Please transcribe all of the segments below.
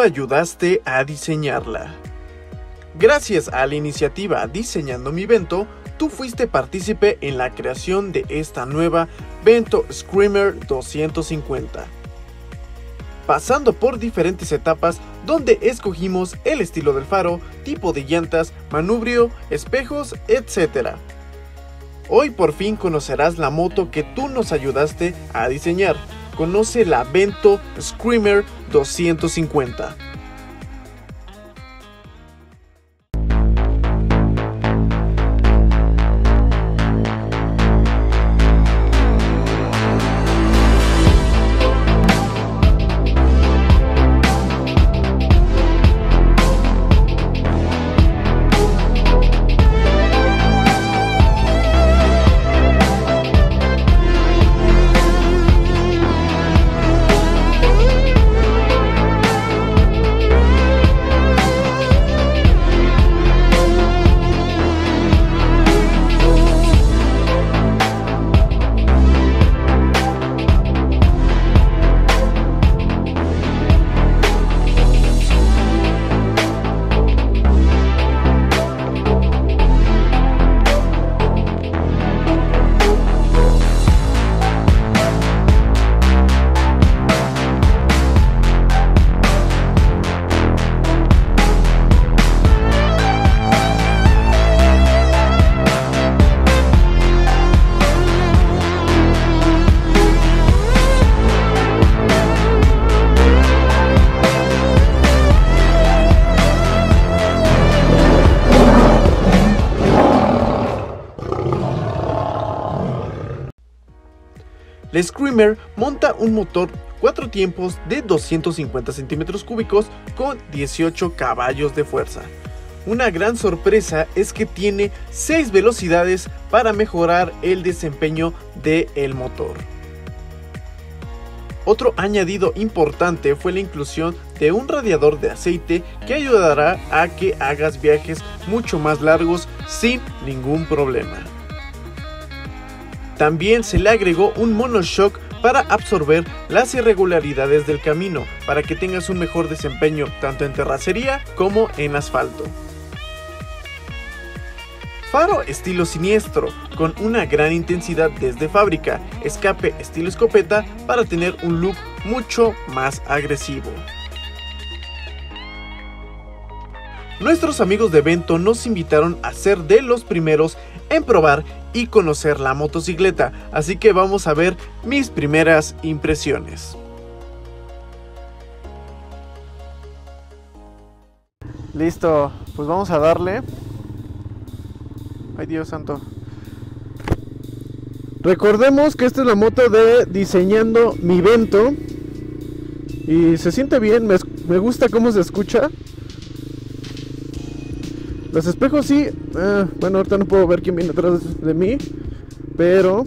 ayudaste a diseñarla. Gracias a la iniciativa Diseñando mi Vento, tú fuiste partícipe en la creación de esta nueva Vento Screamer 250. Pasando por diferentes etapas donde escogimos el estilo del faro, tipo de llantas, manubrio, espejos, etc. Hoy por fin conocerás la moto que tú nos ayudaste a diseñar. Conoce la Vento Screamer 250. Screamer monta un motor 4 tiempos de 250 centímetros cúbicos con 18 caballos de fuerza. Una gran sorpresa es que tiene 6 velocidades para mejorar el desempeño del motor. Otro añadido importante fue la inclusión de un radiador de aceite que ayudará a que hagas viajes mucho más largos sin ningún problema. También se le agregó un monoshock para absorber las irregularidades del camino, para que tengas un mejor desempeño tanto en terracería como en asfalto. Faro estilo siniestro, con una gran intensidad desde fábrica, escape estilo escopeta para tener un look mucho más agresivo. Nuestros amigos de Vento nos invitaron a ser de los primeros en probar y conocer la motocicleta, así que vamos a ver mis primeras impresiones. Listo, pues vamos a darle. Ay Dios santo. Recordemos que esta es la moto de diseñando mi Vento. Y se siente bien, me, me gusta cómo se escucha. Los espejos sí, eh, bueno, ahorita no puedo ver quién viene atrás de mí, pero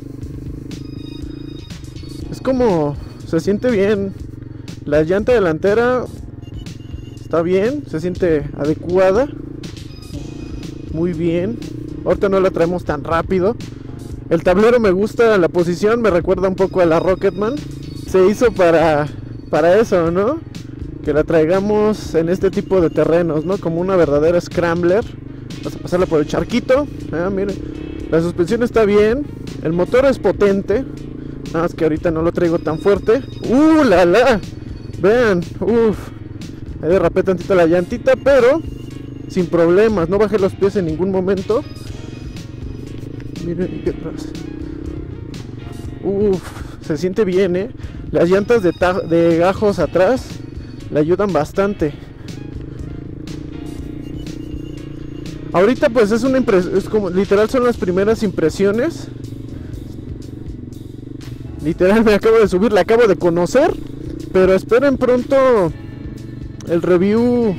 es como se siente bien. La llanta delantera está bien, se siente adecuada, muy bien. Ahorita no la traemos tan rápido. El tablero me gusta, la posición me recuerda un poco a la Rocketman. Se hizo para, para eso, ¿no? Que la traigamos en este tipo de terrenos, ¿no? Como una verdadera scrambler. Vamos a pasarla por el charquito. Ah, miren. La suspensión está bien. El motor es potente. Nada más que ahorita no lo traigo tan fuerte. ¡Uh, la, la! Vean, uff. Ahí derrapé tantito la llantita, pero sin problemas. No bajé los pies en ningún momento. Miren qué atrás. Uff, se siente bien, ¿eh? Las llantas de gajos atrás le ayudan bastante. Ahorita pues es una impresión, es como literal son las primeras impresiones. Literal me acabo de subir, la acabo de conocer, pero esperen pronto el review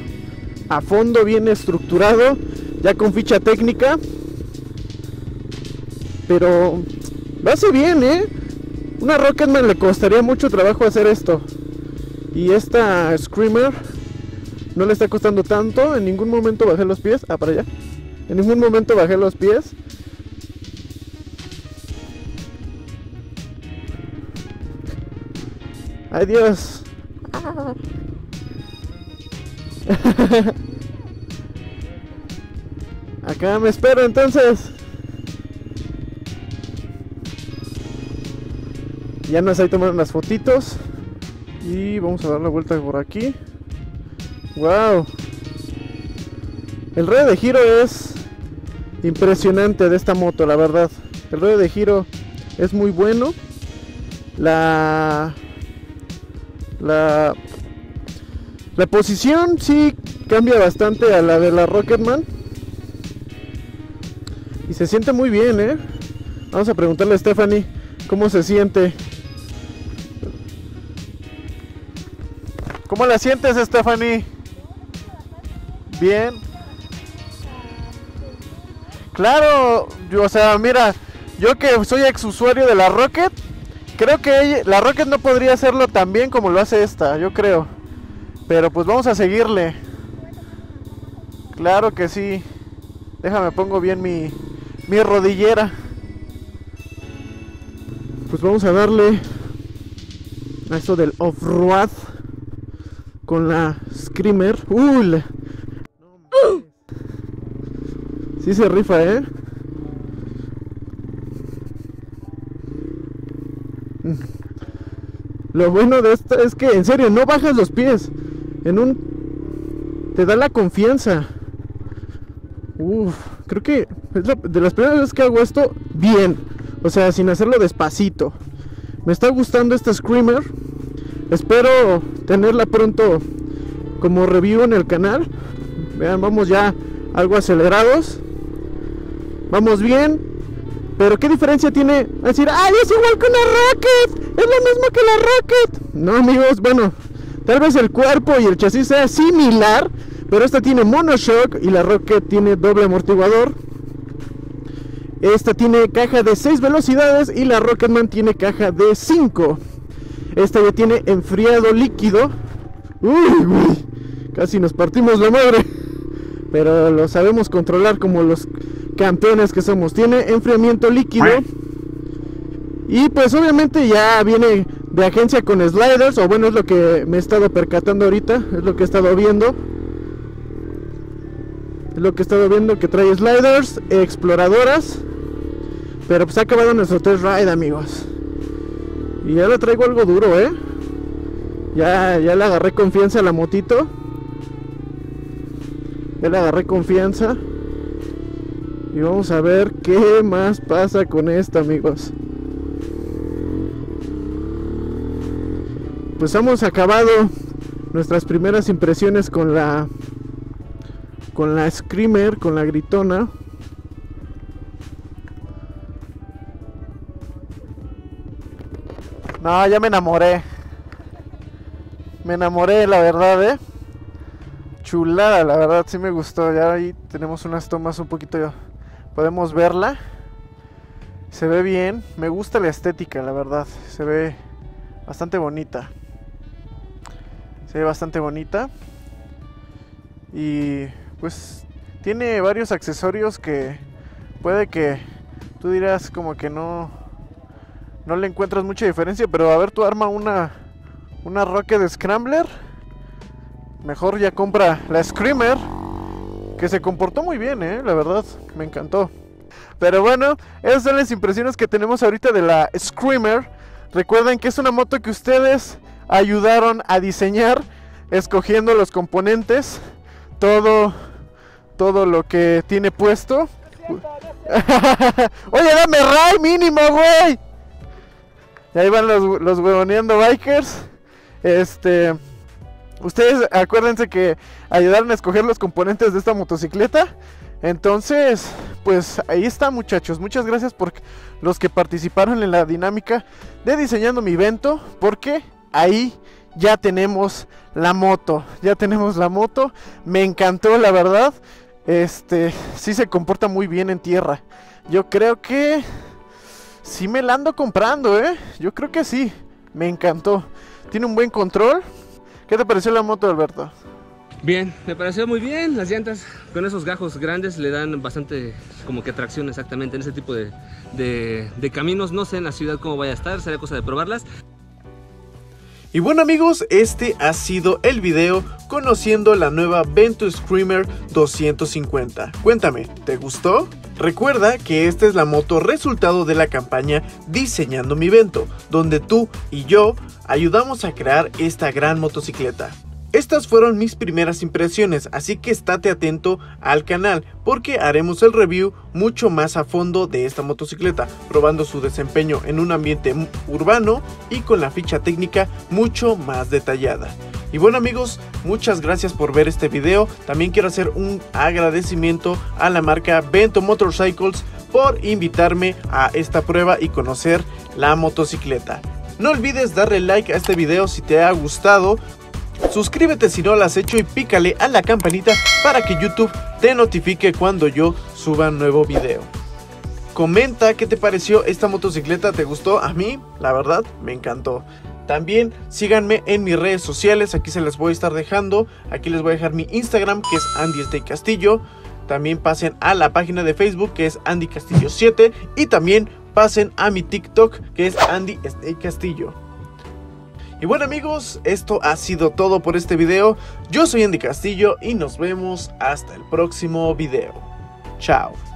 a fondo bien estructurado, ya con ficha técnica. Pero lo hace bien, ¿eh? Una Rocketman le costaría mucho trabajo hacer esto. Y esta Screamer no le está costando tanto. En ningún momento bajé los pies. Ah, para allá. En ningún momento bajé los pies. ¡Ay Dios! Acá me espero entonces. Ya nos ahí tomando unas fotitos. Y vamos a dar la vuelta por aquí. Wow. El radio de giro es impresionante de esta moto, la verdad. El radio de giro es muy bueno. La la la posición sí cambia bastante a la de la Rocketman. Y se siente muy bien, ¿eh? Vamos a preguntarle a Stephanie cómo se siente. ¿Cómo la sientes, Stephanie? Bien. Claro, o sea, mira, yo que soy ex usuario de la Rocket, creo que la Rocket no podría hacerlo tan bien como lo hace esta, yo creo. Pero pues vamos a seguirle. Claro que sí. Déjame pongo bien mi, mi rodillera. Pues vamos a darle a esto del off-road con la Screamer. ¡Uy! Sí se rifa, ¿eh? Lo bueno de esto es que, en serio, no bajas los pies. En un... Te da la confianza. Uf, creo que es de las primeras veces que hago esto bien. O sea, sin hacerlo despacito. Me está gustando esta Screamer. Espero tenerla pronto como review en el canal. Vean, vamos ya algo acelerados. Vamos bien. Pero ¿qué diferencia tiene decir, ay, es igual que una Rocket? Es lo mismo que la Rocket. No, amigos, bueno, tal vez el cuerpo y el chasis sea similar, pero esta tiene monoshock y la Rocket tiene doble amortiguador. Esta tiene caja de 6 velocidades y la Rocketman tiene caja de 5. Esta ya tiene enfriado líquido. Uy, uy, casi nos partimos la madre. Pero lo sabemos controlar como los campeones que somos. Tiene enfriamiento líquido. Y pues obviamente ya viene de agencia con sliders. O bueno, es lo que me he estado percatando ahorita. Es lo que he estado viendo. Es lo que he estado viendo que trae sliders, exploradoras. Pero pues ha acabado nuestro test ride, amigos. Y ya le traigo algo duro, ¿eh? Ya, ya le agarré confianza a la motito. Ya le agarré confianza. Y vamos a ver qué más pasa con esto, amigos. Pues hemos acabado nuestras primeras impresiones con la con la screamer, con la gritona. No, ya me enamoré. Me enamoré, la verdad, ¿eh? Chulada, la verdad, sí me gustó. Ya ahí tenemos unas tomas un poquito... Podemos verla. Se ve bien. Me gusta la estética, la verdad. Se ve bastante bonita. Se ve bastante bonita. Y pues tiene varios accesorios que puede que tú dirás como que no no le encuentras mucha diferencia, pero a ver, tú arma una, una Rocket Scrambler. Mejor ya compra la Screamer, que se comportó muy bien, ¿eh? la verdad, me encantó. Pero bueno, esas son las impresiones que tenemos ahorita de la Screamer. Recuerden que es una moto que ustedes ayudaron a diseñar, escogiendo los componentes, todo, todo lo que tiene puesto. Oye, dame Ray mínimo, güey. Y ahí van los, los huevoneando bikers. Este. Ustedes acuérdense que ayudaron a escoger los componentes de esta motocicleta. Entonces, pues ahí está muchachos. Muchas gracias por los que participaron en la dinámica de diseñando mi evento. Porque ahí ya tenemos la moto. Ya tenemos la moto. Me encantó la verdad. Este, sí se comporta muy bien en tierra. Yo creo que sí me la ando comprando, ¿eh? Yo creo que sí. Me encantó. Tiene un buen control. ¿Qué te pareció la moto, Alberto? Bien, me pareció muy bien. Las llantas con esos gajos grandes le dan bastante como que atracción exactamente en ese tipo de, de, de caminos. No sé en la ciudad cómo vaya a estar, sería cosa de probarlas. Y bueno amigos, este ha sido el video conociendo la nueva Ventus Screamer 250. Cuéntame, ¿te gustó? Recuerda que esta es la moto resultado de la campaña Diseñando mi Vento, donde tú y yo ayudamos a crear esta gran motocicleta. Estas fueron mis primeras impresiones, así que estate atento al canal porque haremos el review mucho más a fondo de esta motocicleta, probando su desempeño en un ambiente urbano y con la ficha técnica mucho más detallada. Y bueno amigos, muchas gracias por ver este video. También quiero hacer un agradecimiento a la marca Bento Motorcycles por invitarme a esta prueba y conocer la motocicleta. No olvides darle like a este video si te ha gustado, Suscríbete si no lo has hecho y pícale a la campanita para que YouTube te notifique cuando yo suba nuevo video. Comenta qué te pareció esta motocicleta, ¿te gustó? A mí, la verdad, me encantó. También síganme en mis redes sociales, aquí se les voy a estar dejando. Aquí les voy a dejar mi Instagram que es Andy Castillo. También pasen a la página de Facebook que es Andy Castillo 7 y también pasen a mi TikTok que es Andy Castillo. Y bueno amigos, esto ha sido todo por este video. Yo soy Andy Castillo y nos vemos hasta el próximo video. Chao.